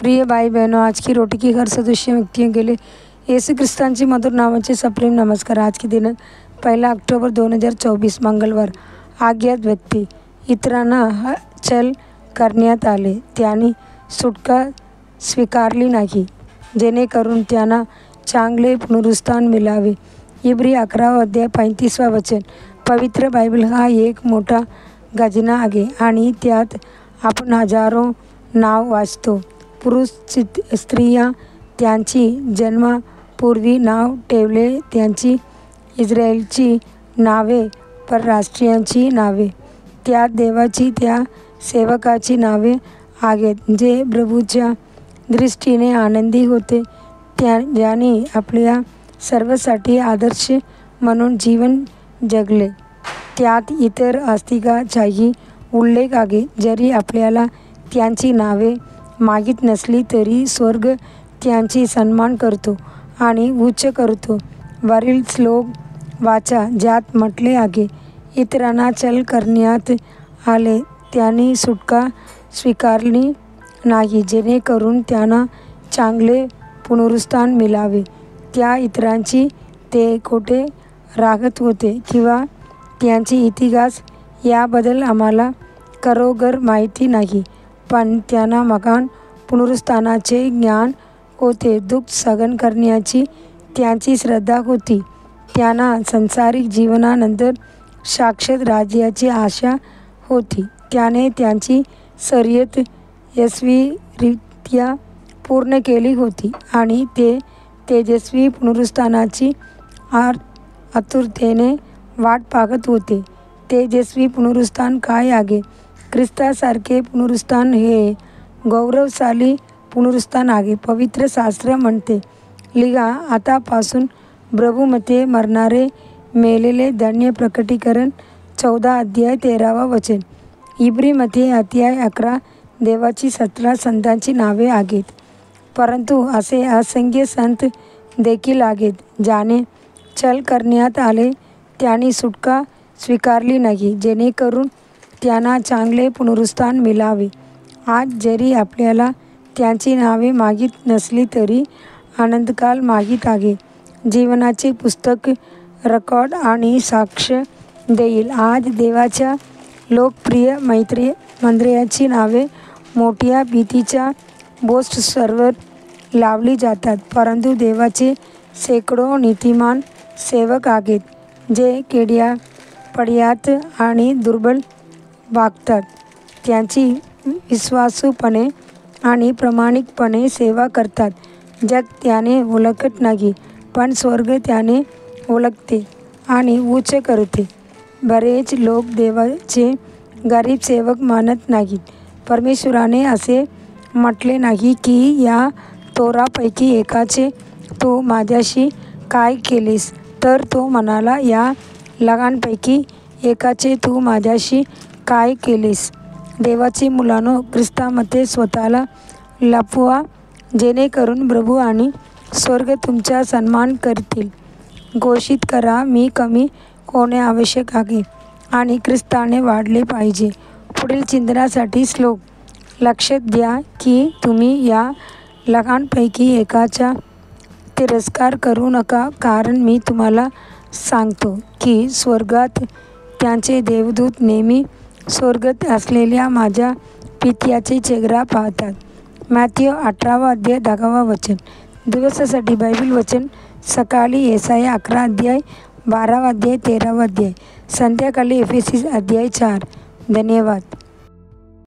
प्रिय भाई बहनों आज की रोटी की हर सदस्य व्यक्तियों के लिए येसु ख्रिस्तांची मधुर नावाचे सप्रेम नमस्कार. आज के दिन पहिला ऑक्टोबर दोन हजार चोवीस मंगळवार आज्ञात व्यक्ती इतरांना चल करण्यात आले. त्यांनी सुटका स्वीकारली नाही. जेणेकरून त्यांना चांगले पुनरुस्थान मिळावे. इब्री अकरावा अध्याय पैंतीसवा वचन. पवित्र बायबल हा एक मोठा गजना आहे आणि त्यात आपण हजारो नाव वाचतो. पुरुष स्त्री- स्त्रिया त्यांची जन्मापूर्वी नाव ठेवले. त्यांची इस्रायलची नावे परराष्ट्रीयांची नावे. त्या देवाची त्या सेवकाची नावे आहेत जे प्रभूच्या दृष्टीने आनंदी होते. त्या ज्याने आपल्या सर्वसाठी आदर्श म्हणून जीवन जगले. त्यात इतर आस्तिकाचाही उल्लेख आहे. जरी आपल्याला त्यांची नावे माहीत नसली तरी स्वर्ग त्यांची सन्मान करतो आणि उच्च करतो. वरील श्लोक वाचा ज्यात म्हटले आहे इतरांना चल करण्यात आले त्यांनी सुटका स्वीकारली नाही जेणेकरून त्यांना चांगले पुनरुस्थान मिळावे. त्या इतरांची ते कोठे रागत होते किंवा त्यांची इतिहास याबद्दल आम्हाला खरोखर माहिती नाही. पण त्यांना मकान पुनरुस्थानाचे ज्ञान होते. दुःख सहन करण्याची त्यांची श्रद्धा होती. त्यांना संसारिक जीवनानंतर साक्षात राज्याची आशा होती. त्याने त्यांची शर्यत यशस्वीरित्या पूर्ण केली होती आणि ते तेजस्वी पुनरुस्थानाची आर आतुरतेने वाट पाहत होते. तेजस्वी पुनरुस्थान काय आहे? ख्रिस्तासारखे पुनरुस्थान हे गौरवशाली पुनरुस्थान आहे. पवित्र शास्त्र म्हणते लिगा आतापासून प्रभूमध्ये मरणारे मेलेले धन्य प्रकटीकरण चौदा अध्याय तेरावा वचन. इब्रीमध्ये अध्याय अकरा देवाची सतरा संतांची नावे आहेत. परंतु असे असंख्य संत देखील आहेत ज्याने चल करण्यात आले त्यांनी सुटका स्वीकारली नाही. जेणेकरून त्यांना चांगले पुनरुस्थान मिळावे. आज जरी आपल्याला त्यांची नावे माहीत नसली तरी आनंदकाल माहीत आहे. जीवनाचे पुस्तक रेकॉर्ड आणि साक्ष देईल. आज देवाच्या लोकप्रिय मैत्री मंदिराची नावे मोठ्या भीतीच्या बोस्ट सर्वर लावली जातात. परंतु देवाचे शेकडो नीतिमान सेवक आहेत जे केड्या पड्यात आणि दुर्बल वागतात. त्यांची विश्वासूपणे आणि प्रामाणिकपणे सेवा करतात. जग त्याने ओळखत नाही पण स्वर्ग त्याने ओळखते आणि उच्च करते. बरेच लोक देवाचे गरीब सेवक मानत नाहीत. परमेश्वराने असे म्हटले नाही की या तोरापैकी एकाचे तू माझ्याशी काय केलेस? तर तो म्हणाला या लगांपैकी एकाचे तू माझ्याशी काय केलेस? देवाची मुलांनो ख्रिस्तामध्ये स्वतःला लपवा जेणेकरून प्रभू आणि स्वर्ग तुमचा सन्मान करतील. घोषित करा मी कमी होणे आवश्यक आहे आणि ख्रिस्ताने वाढले पाहिजे. पुढील चिंतनासाठी श्लोक. लक्षात द्या की तुम्ही या लहानपैकी एकाचा तिरस्कार करू नका कारण मी तुम्हाला सांगतो की स्वर्गात त्यांचे देवदूत नेहमी स्वर्गत असलेल्या माझ्या पित्याचे चेहरा पाहतात. मॅथ्यू अठरावा अध्याय दहावा वचन. दिवसासाठी बायबल वचन. सकाळी येसाया अकरा अध्याय बारावा अध्याय तेरावा अध्याय. संध्याकाळी एफ एस अध्याय चार. धन्यवाद.